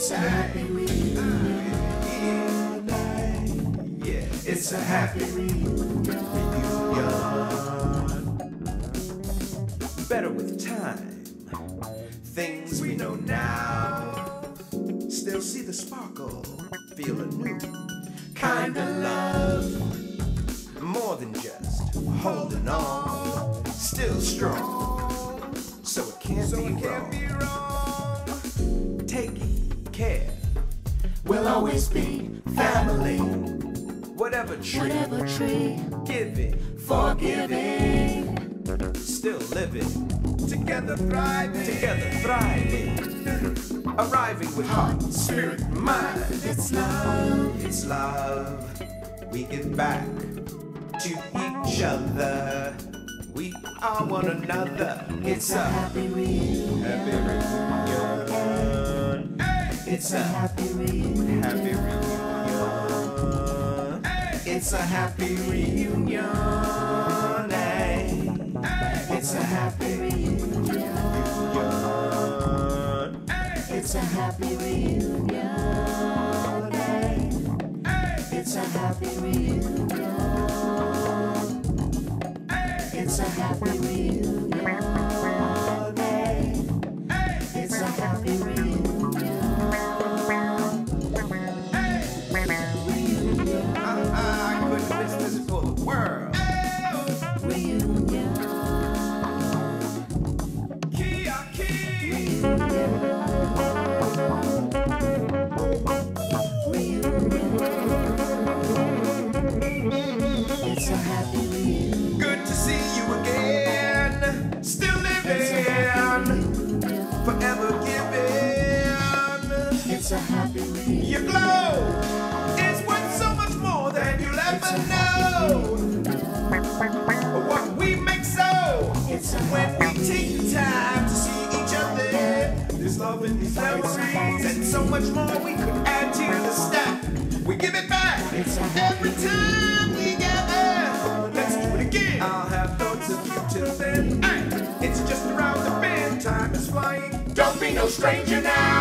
It's a happy reunion. Yeah, it's a happy reunion. Better with time. Things we know now. Still see the sparkle. Feel a new kind of love. More than just holding on. Still strong. So it can't, be, wrong. Always be family. Whatever tree. Whatever tree, Giving. forgiving. Still living. Together thriving. Together thriving. Arriving with heart, spirit, mind. It's love. It's love. We give back to each other. We are one another. It's a Happy reunion. happy reunion. It's a Happy reunion. Happy reunion. It's a happy reunion. eh. It's a happy reunion. It's a happy reunion. It's a happy reunion. It's a happy reunion. Your glow is worth so much more than you'll ever know. What we make so when we take the time to see each other. There's love in these memories and so much more we could add to the stack. We give it back every time we gather. Let's do it again. I'll have thoughts of you till then. It's just around the bend. Time is flying. Don't be no stranger now.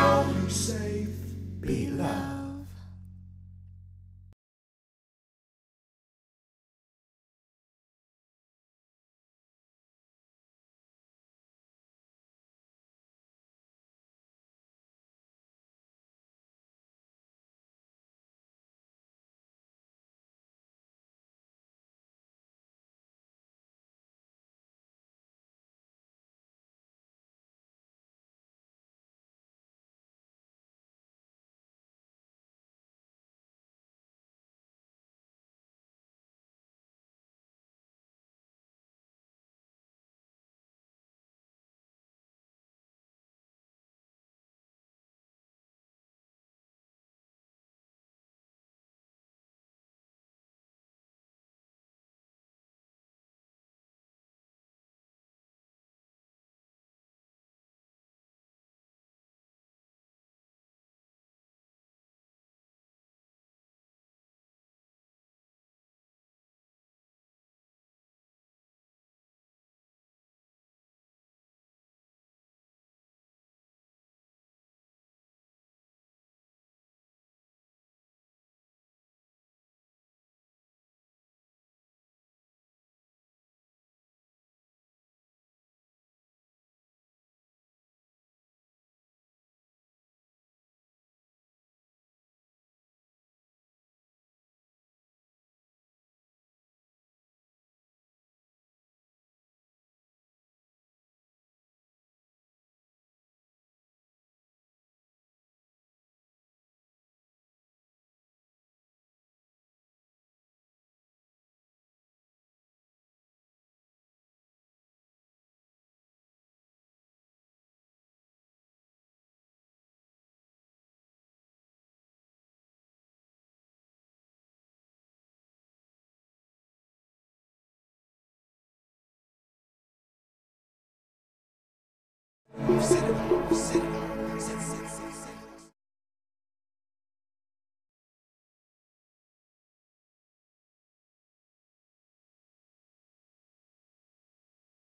Sit down, sit down, sit sit sit.